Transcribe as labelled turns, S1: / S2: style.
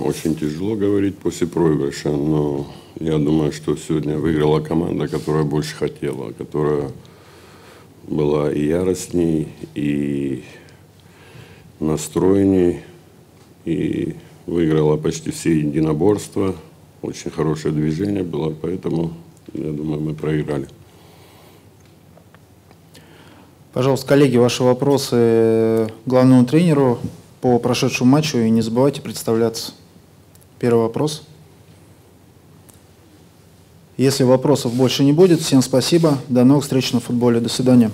S1: очень тяжело говорить после проигрыша, но я думаю, что сегодня выиграла команда, которая больше хотела, которая была и яростней, и настроенней, и выиграла почти все единоборства. Очень хорошее движение было, поэтому, я думаю, мы проиграли.
S2: Пожалуйста, коллеги, ваши вопросы главному тренеру по прошедшему матчу. И не забывайте представляться. Первый вопрос. Если вопросов больше не будет, всем спасибо. До новых встреч на футболе. До свидания.